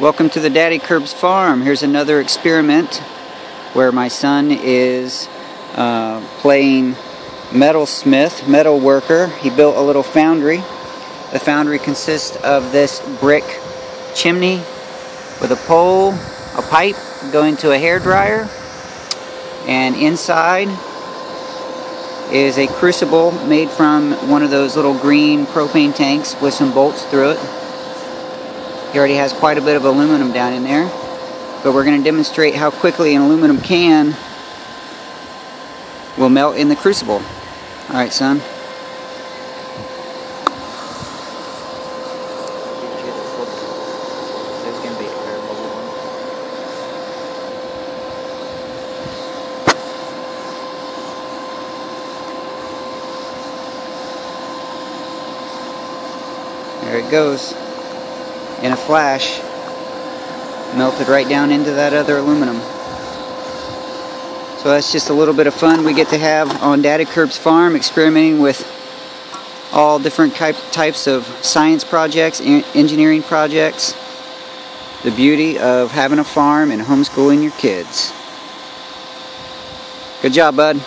Welcome to the Daddy Kirbs farm. Here's another experiment where my son is uh, playing metalsmith, metal worker. He built a little foundry. The foundry consists of this brick chimney with a pole, a pipe going to a hair dryer, and inside is a crucible made from one of those little green propane tanks with some bolts through it. He already has quite a bit of aluminum down in there. But we're going to demonstrate how quickly an aluminum can will melt in the crucible. Alright, son. There it goes in a flash melted right down into that other aluminum. So that's just a little bit of fun we get to have on Daddy Kirbs farm experimenting with all different types of science projects, engineering projects. The beauty of having a farm and homeschooling your kids. Good job, bud.